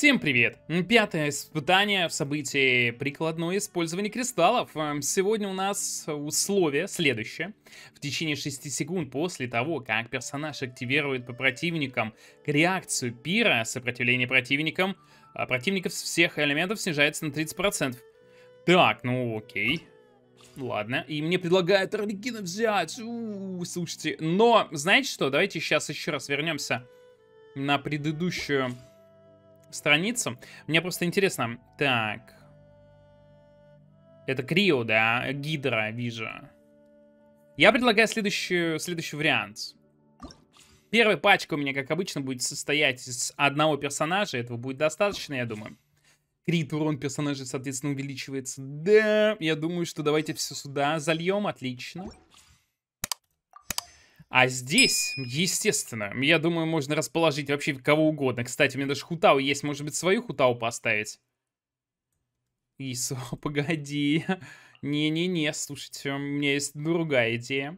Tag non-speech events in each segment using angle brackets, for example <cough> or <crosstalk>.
Всем привет! Пятое испытание в событии прикладное использование кристаллов. Эм, сегодня у нас условие следующее. В течение 6 секунд после того, как персонаж активирует по противникам реакцию пира, сопротивление противникам, а противников всех элементов снижается на 30%. Так, ну окей. Ладно, и мне предлагают Орликина взять. У -у -у, слушайте, но знаете что, давайте сейчас еще раз вернемся на предыдущую страницу. Мне просто интересно. Так. Это Крио, да? Гидра, вижу. Я предлагаю следующий, следующий вариант. Первая пачка у меня, как обычно, будет состоять из одного персонажа. Этого будет достаточно, я думаю. Крит урон персонажа, соответственно, увеличивается. Да, я думаю, что давайте все сюда зальем. Отлично. А здесь, естественно, я думаю, можно расположить вообще кого угодно. Кстати, у меня даже хутау есть. Может быть, свою хутау поставить? Исо, <laughs> погоди. Не-не-не, слушайте, у меня есть другая идея.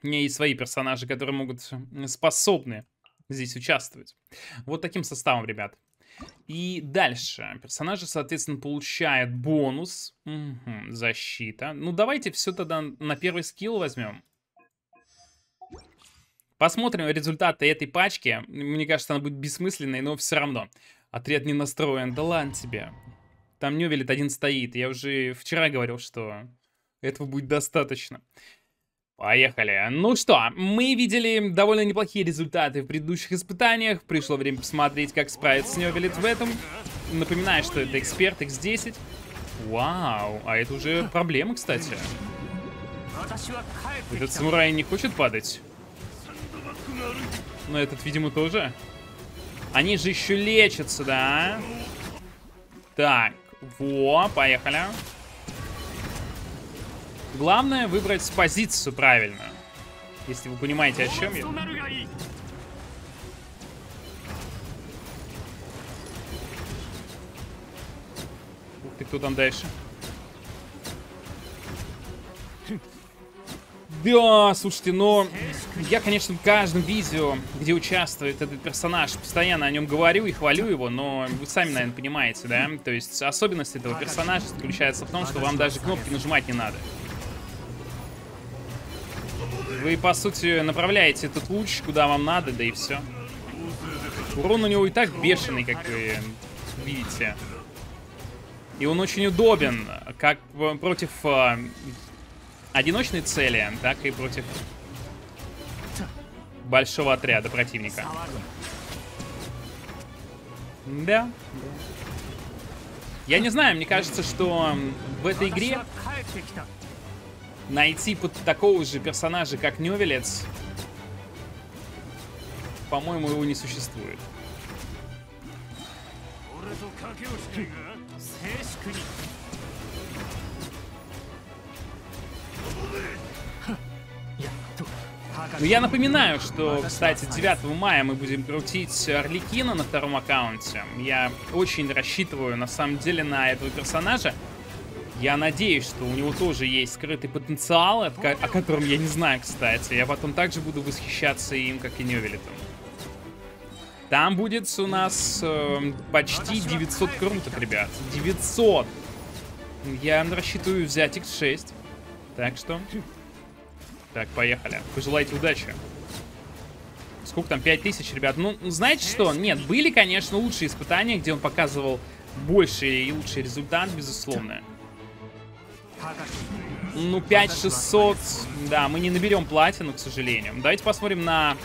У меня есть свои персонажи, которые могут способны здесь участвовать. Вот таким составом, ребят. И дальше. Персонажи, соответственно, получают бонус. Угу, защита. Ну, давайте все тогда на первый скилл возьмем. Посмотрим результаты этой пачки. Мне кажется, она будет бессмысленной, но все равно. Отряд не настроен. Да ладно тебе. Там Невелит один стоит. Я уже вчера говорил, что этого будет достаточно. Поехали. Ну что, мы видели довольно неплохие результаты в предыдущих испытаниях. Пришло время посмотреть, как справится Невелит в этом. Напоминаю, что это эксперт X10. Вау, а это уже проблема, кстати. Этот самурай не хочет падать? Но этот, видимо, тоже. Они же еще лечатся, да? Так, во, поехали. Главное выбрать позицию правильно. Если вы понимаете, о чем я. Ух ты, кто там дальше? Да, слушайте, но я, конечно, в каждом видео, где участвует этот персонаж, постоянно о нем говорю и хвалю его, но вы сами, наверное, понимаете, да? То есть особенность этого персонажа заключается в том, что вам даже кнопки нажимать не надо. Вы, по сути, направляете этот луч, куда вам надо, да и все. Урон у него и так бешеный, как вы видите. И он очень удобен, как против а, одиночной цели, так и против большого отряда противника. Да. Я не знаю, мне кажется, что в этой игре найти под такого же персонажа, как Невелец, по-моему, его не существует. Ну, я напоминаю, что, кстати, 9 мая мы будем крутить Орликина на втором аккаунте. Я очень рассчитываю, на самом деле, на этого персонажа. Я надеюсь, что у него тоже есть скрытый потенциал, о котором я не знаю, кстати. Я потом также буду восхищаться им, как и Невелитом. Там будет у нас э, почти 900 круток, ребят. 900! Я рассчитываю взять X6. Так что... Так, поехали. Пожелайте удачи. Сколько там? 5000, ребят. Ну, знаете что? Нет, были, конечно, лучшие испытания, где он показывал больший и лучший результат, безусловно. Ну, 5600. Да, мы не наберем платину, к сожалению. Давайте посмотрим на...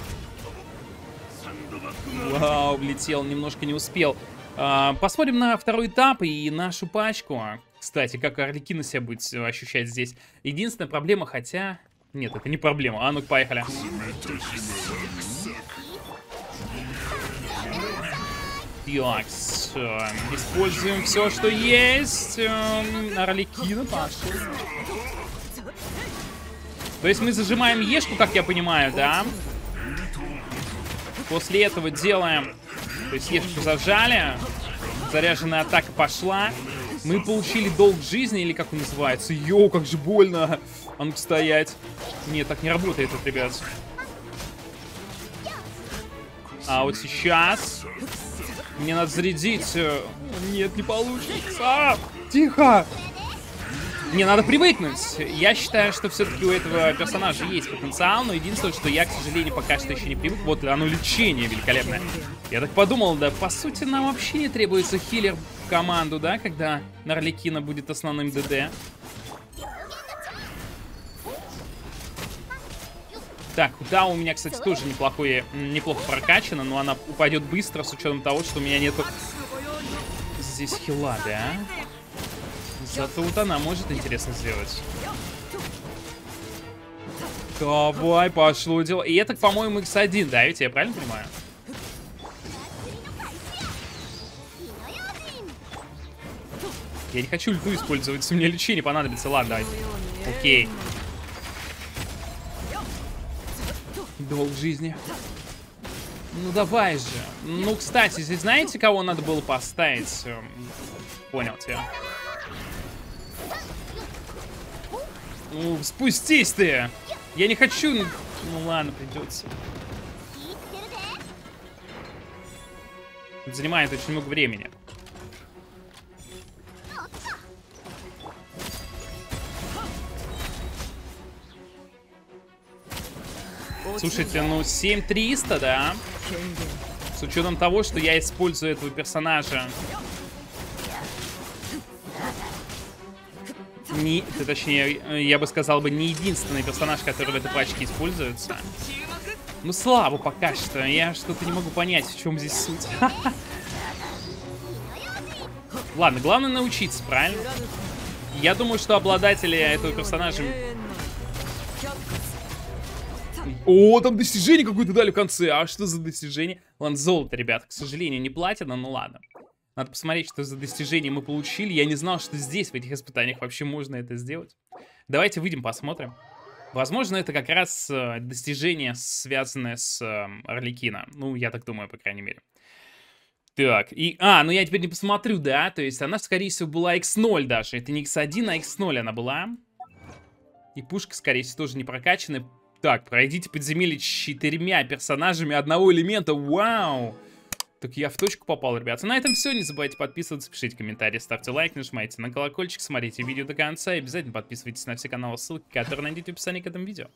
Вау, влетел, немножко не успел. А, посмотрим на второй этап и нашу пачку. Кстати, как Орликина себя будет ощущать здесь. Единственная проблема, хотя... Нет, это не проблема. А ну поехали. Так, все. Используем все, что есть. Эм, Орликина пошел. То есть мы зажимаем Ешку, как я понимаю, да? После этого делаем... То есть Ешку зажали. Заряженная атака пошла. Мы получили долг жизни, или как он называется? Йоу, как же больно. А ну стоять. Нет, так не работает это, ребят. А вот сейчас... Мне надо зарядить. Э, нет, не получится. А, тихо! Мне надо привыкнуть. Я считаю, что все-таки у этого персонажа есть потенциал, но единственное, что я, к сожалению, пока что еще не привык. Вот оно лечение великолепное. Я так подумал, да, по сути, нам вообще не требуется хиллер в команду, да, когда Нарликина будет основным ДД. Так, да, у меня, кстати, тоже неплохое, неплохо прокачано, но она упадет быстро с учетом того, что у меня нету здесь хила, да? Зато вот она может интересно сделать. Давай, пошло дело. И это, по-моему, x1, да, ведь я правильно понимаю? Я не хочу льду использовать, мне лечение понадобится. Ладно, давай. Окей. Долг жизни. Ну давай же. Ну, кстати, здесь знаете, кого надо было поставить? Эм, понял тебя. Ну, спустись ты! Я не хочу... Ну ладно, придется. Занимает очень много времени. Слушайте, ну 7300, да? С учетом того, что я использую этого персонажа. Не, точнее, я бы сказал бы, не единственный персонаж, который в этой пачке используется. Ну, слабо пока что. Я что-то не могу понять, в чем здесь суть. <laughs> Ладно, главное научиться, правильно? Я думаю, что обладатели этого персонажа о, там достижение какое-то дали в конце. А что за достижение? Ладно, золото, ребят. К сожалению, не платина, ну ладно. Надо посмотреть, что за достижение мы получили. Я не знал, что здесь, в этих испытаниях, вообще можно это сделать. Давайте выйдем, посмотрим. Возможно, это как раз э, достижение, связанное с э, Орликина. Ну, я так думаю, по крайней мере. Так, и... А, ну я теперь не посмотрю, да? То есть она, скорее всего, была X0 даже. Это не X1, а X0 она была. И пушка, скорее всего, тоже не прокачанная. Так, пройдите подземелье четырьмя персонажами одного элемента. Вау! Так я в точку попал, ребята. На этом все. Не забывайте подписываться, пишите комментарии, ставьте лайк, нажимайте на колокольчик, смотрите видео до конца и обязательно подписывайтесь на все каналы, ссылки, которые найдете в описании к этому видео.